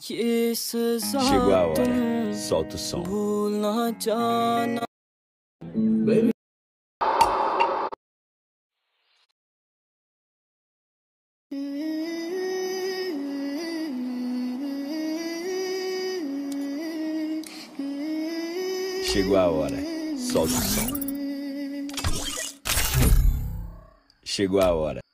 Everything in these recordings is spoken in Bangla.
Chegou a hora, solta o som. Chegou a hora, solta o som. Chegou a hora.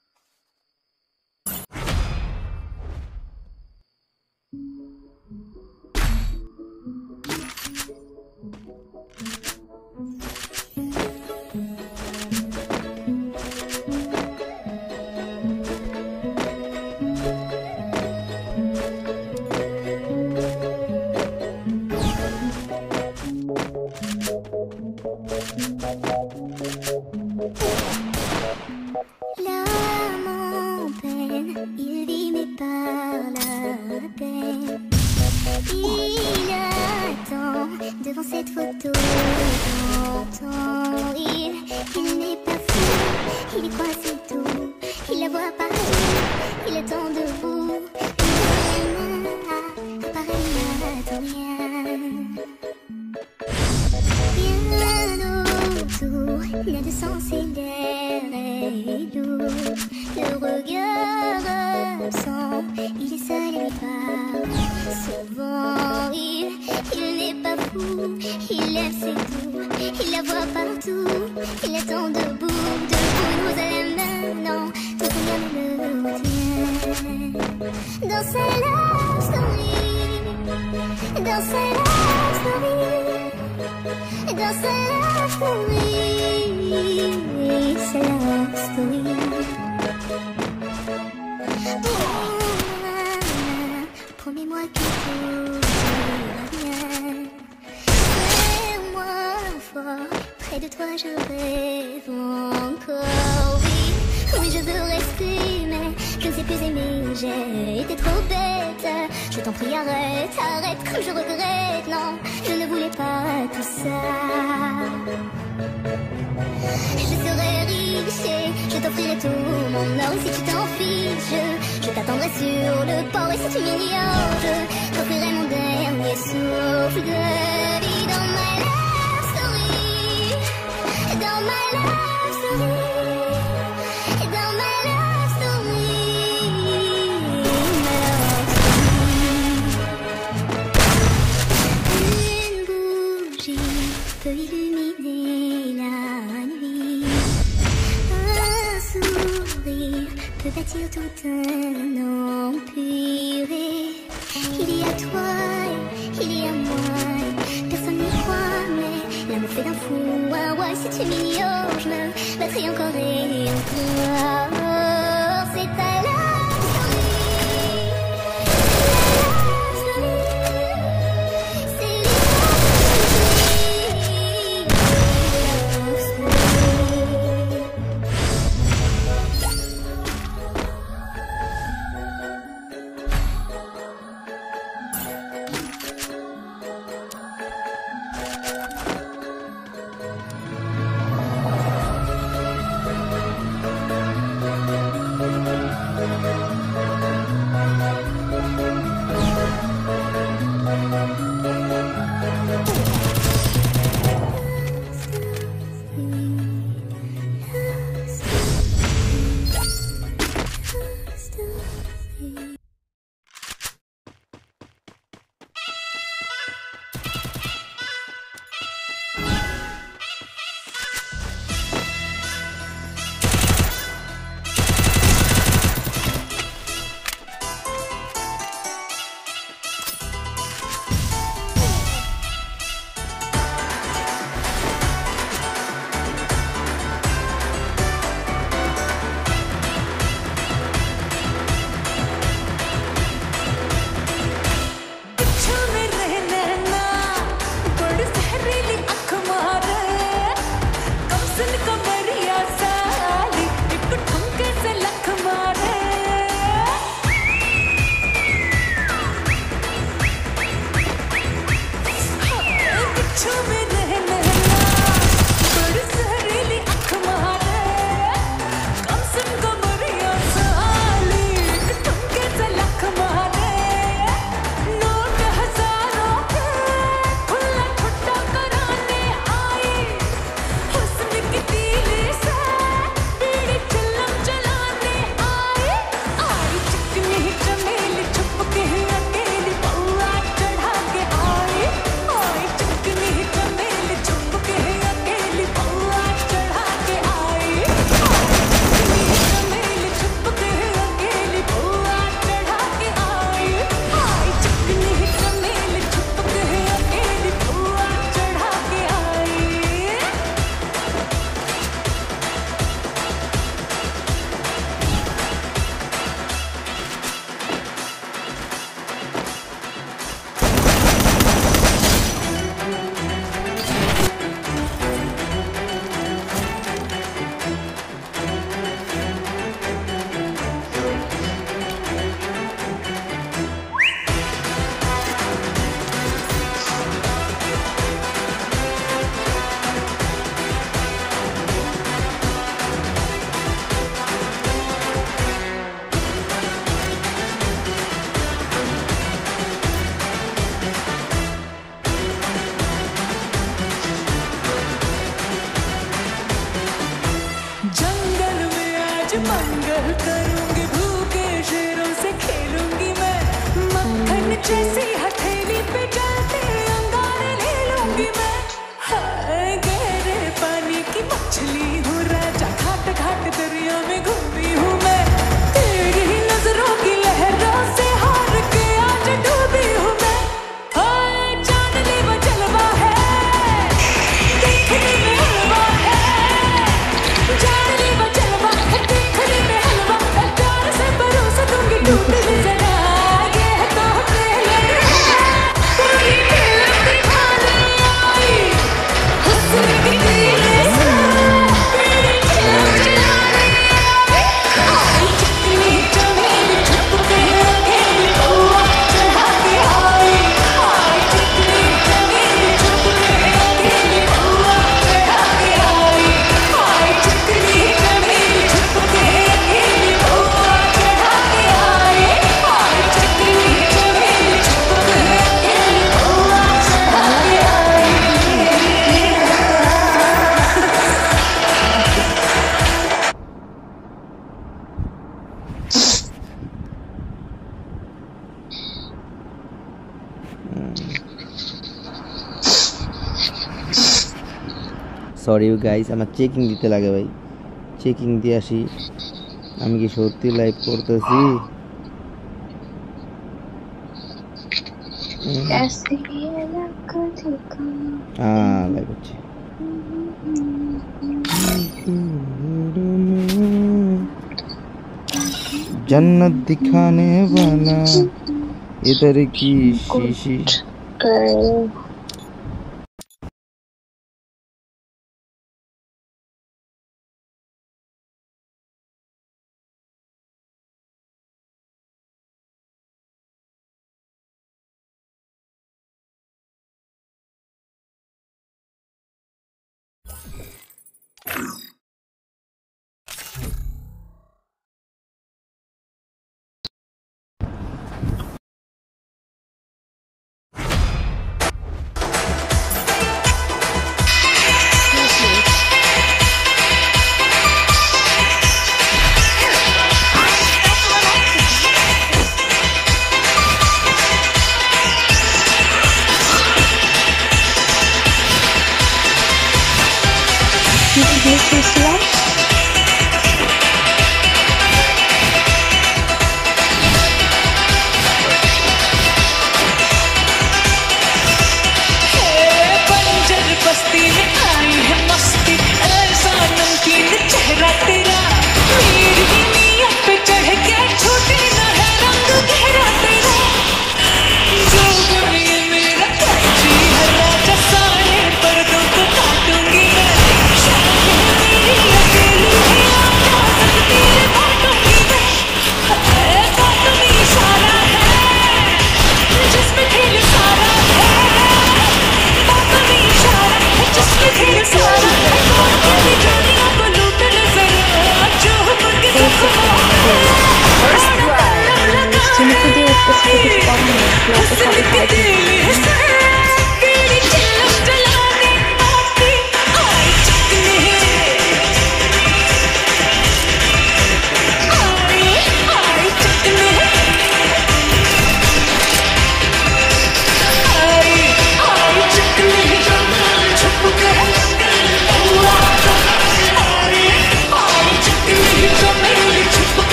De toi je rêve encore. Oui, oui je veux rester, mais je ne sais plus aimer. J'ai été trop bête. Je t'en prie arrête, arrête comme je regrette. Non, je ne voulais pas tout ça. Je serai riche et je t'offrirai tout mon or. Si tu t'en fiches, je t'attendrai sur le port. Et si tu m'ignores, je t'offrirai mon dernier souffle de vie dans ma love story. Dans ma love bâtir tout un empire. Et Il y a toi, il y a moi. Personne n'y croit, mais l'amour fait d'un fou un roi. Si tu m'ignores, je me battrai encore et আর ইউ গাইস আমার চেকিং দিতে লাগে ভাই চেকিং দিয়ে আসি আমি কি সত্যি লাইভ করতেছি হ্যাঁ লাইভ হচ্ছে जन्नत दिखाने वाला इधर की शीशी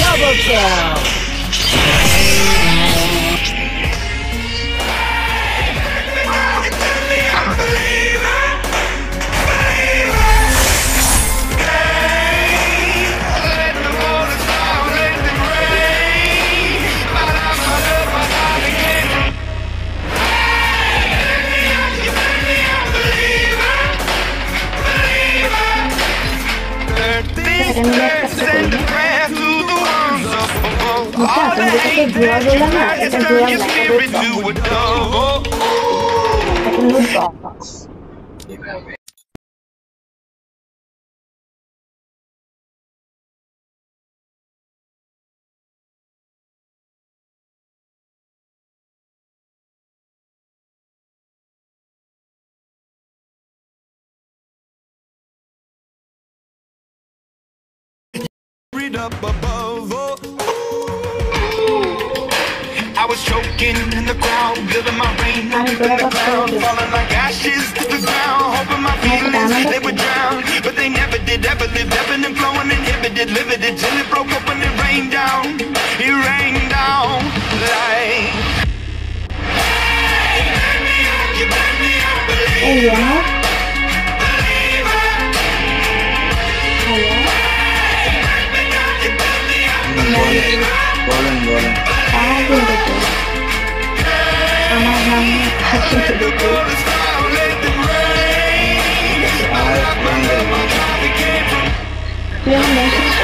Double kill. মুখা তুমি যেটাকে জোয়া বললে না এটা জোয়া না এটা লুট বক্স এটা লুট box Read up above. Was choking in the crowd, building my rain up in the cloud, falling like ashes to the ground, hoping my feelings they would drown, but they never did. Ever lived, ebbing and flowing, inhibited, limited till it broke up and it rained down. It rained down like. You burn me up, believe night passing through the woods I've wondered Your message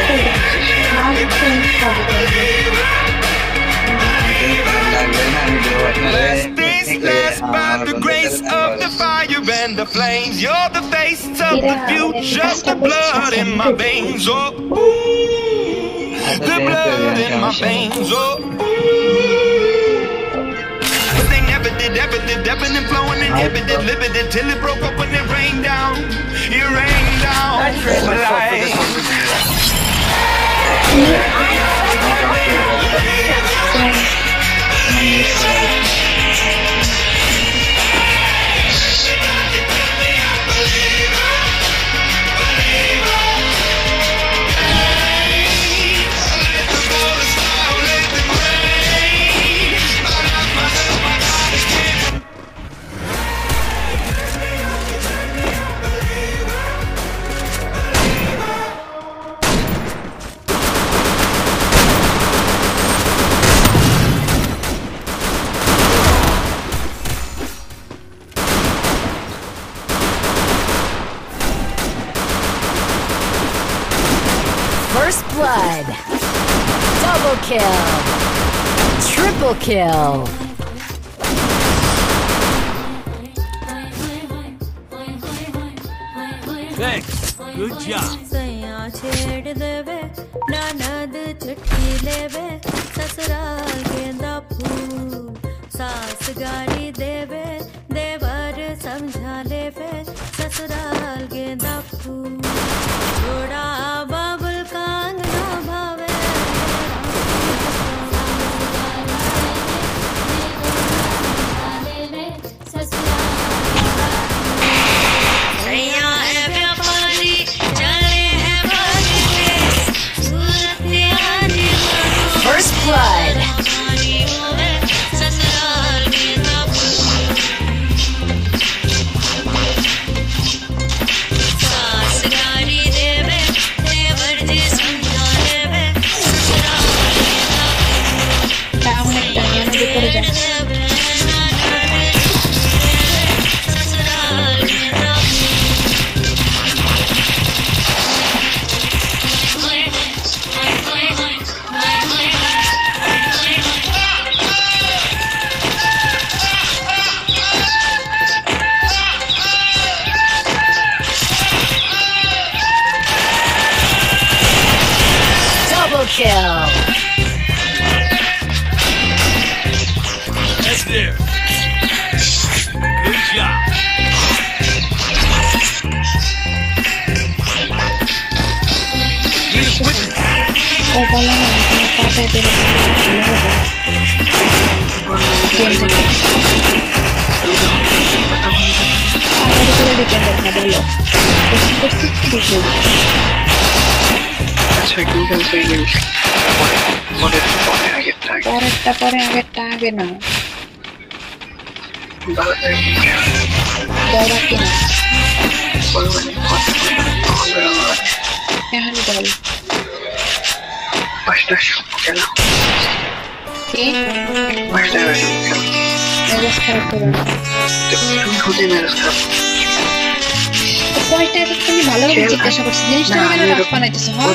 the grace of the fire and the flames. You're the face of the future The blood in my veins. Oh, ooh, The blood in my veins. Oh, ooh it, ebbing and flowing and inhibited, till it broke up and it rained down. It rained down. I trained. Triple kill. सैया छेड़ देवे ननद चिट्ठी लेवे ससुराल गेंदा फूल सास गाड़ी देवे देवर समझा लेवे ससुराल गेंदा फूल जोड़ा Club. পরে আগেরটা আগে না ভালো করে গেম খেল বড় কিনা এখন বল কি? মেজাজ খারাপ করো তুমি খারাপ ভালোভাবে জিজ্ঞাসা করছি। জিনিসটা কেন রাফ বানাইতেছো হ্যাঁ?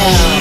Radio.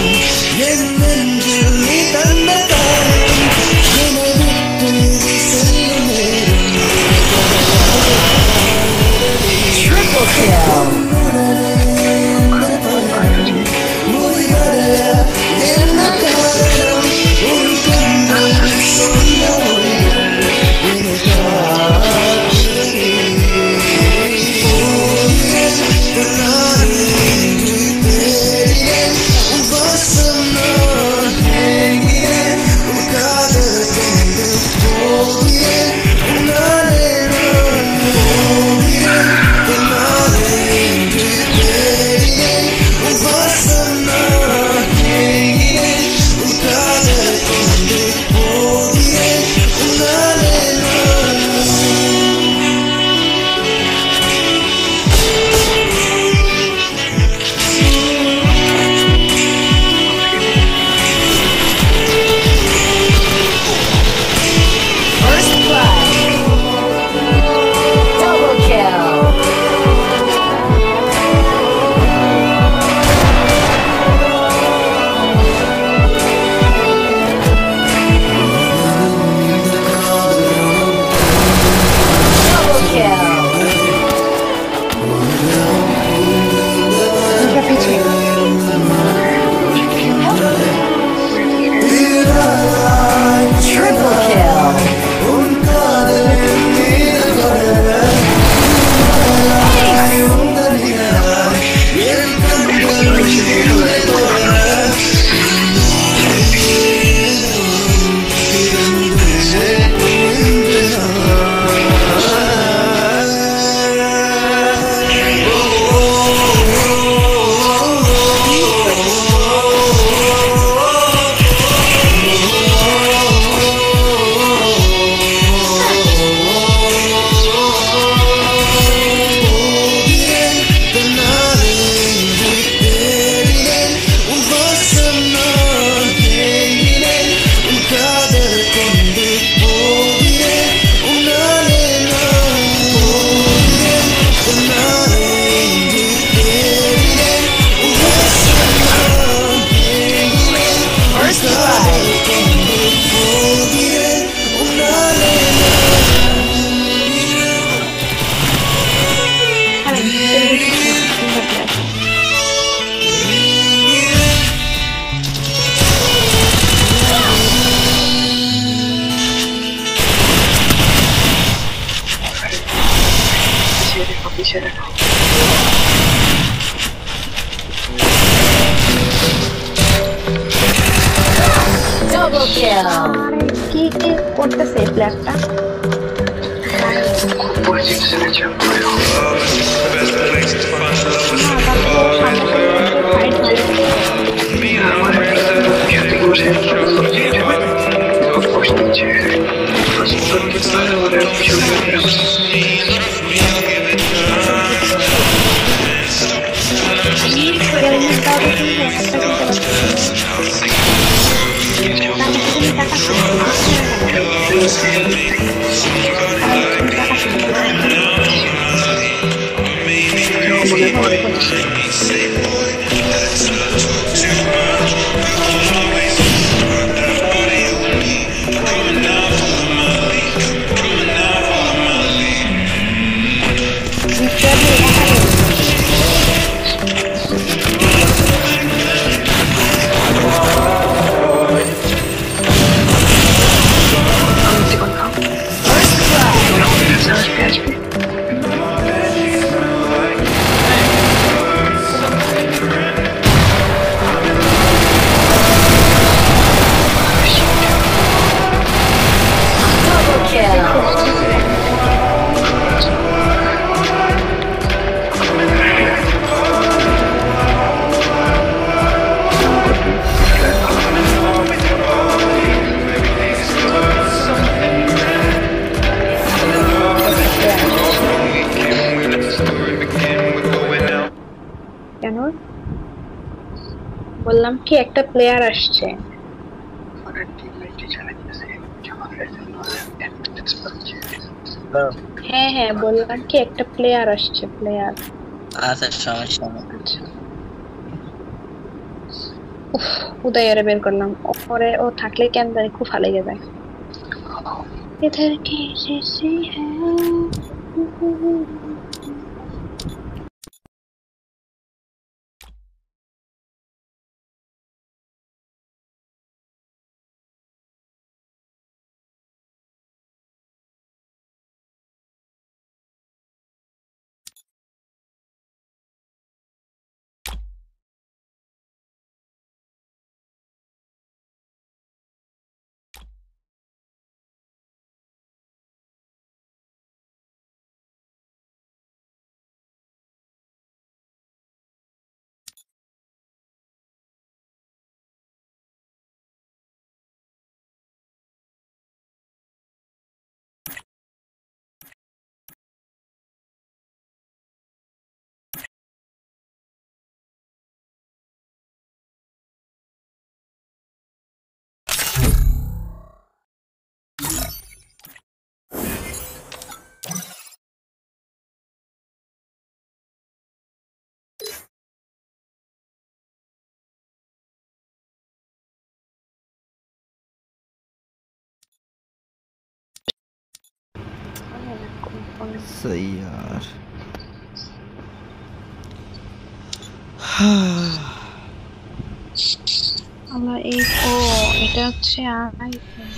পিছিয়ে রেখো পিছিয়ে রেখো কি কি করতেছে এই প্লেয়ারটা খুব একটা প্লেয়ার আসছে হ্যাঁ হ্যাঁ বললাম কি একটা প্লেয়ার আসছে প্লেয়ার আচ্ছা সমস্যা নেই উফ উদয়ের বের করলাম পরে ও থাকলে কেন জানি খুব ভালো লেগে যায় इधर कैसी है सही यार আমরা এই ও এটা হচ্ছে আইফোন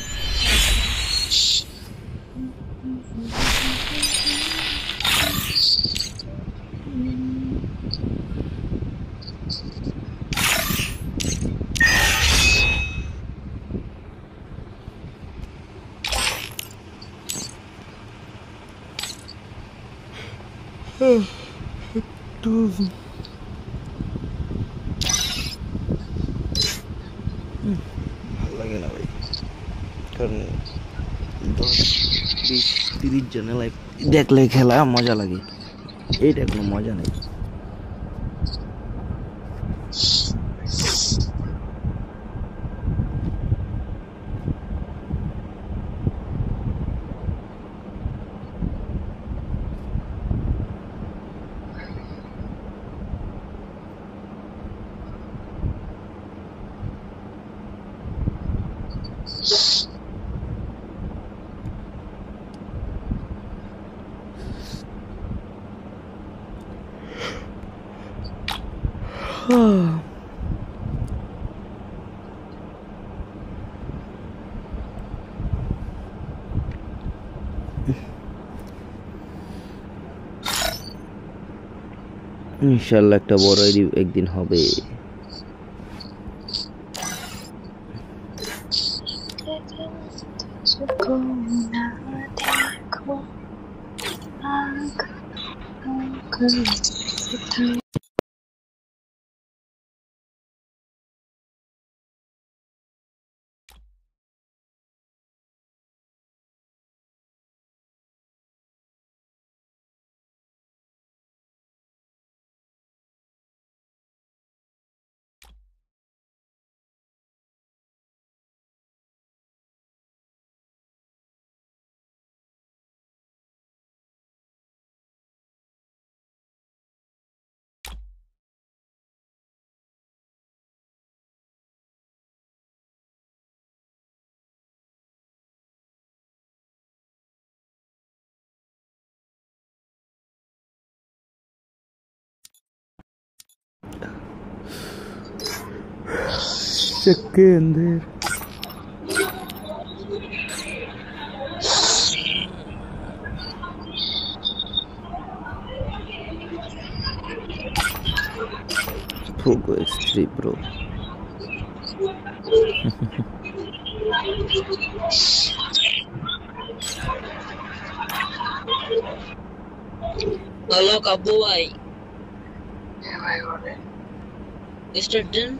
ভালো লাগে না ভাই। কারণ দশ, বিশ, তিরিশ জনে লাইফ দেখলে খেলা, মজা লাগে। এইটা কোনো মজা নেই। ইনশাল্লাহ একটা বড় একদিন হবে। चक के अंदर Pogo X3 Pro Hello Kabu bhai Yeah bhai what is it done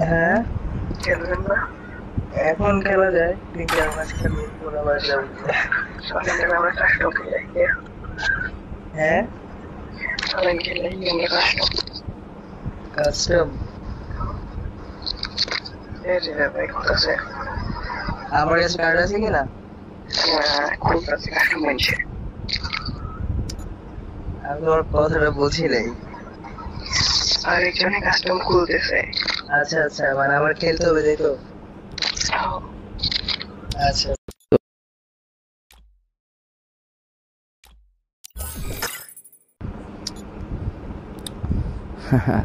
হ্যাঁ খেলবেন না এখন খেলা যায় তিনটে ম্যাচ খেলব যাব সকালে আমরা কাস্টম খেলে হ্যাঁ? সবাই খেলে আমরা কাস্টম আমার স্টার্ট আছে কিনা? করতেছে কাকে মানছে কথাটা বুঝি নাই। আরেকজনে কাস্টম খুলতেছে। আচ্ছা আচ্ছা মানে আমার খেলতে হবে তাই তো? আচ্ছা। হ্যাঁ, হ্যাঁ।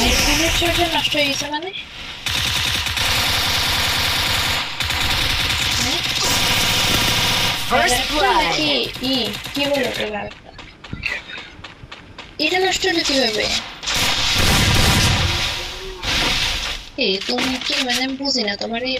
আইফোনের চার্জার নষ্ট হয়ে গেছে মানে? ই কি বলে এটা নষ্ট হলে কি হবে? এই তুমি কি মানে বুঝি না তোমার এই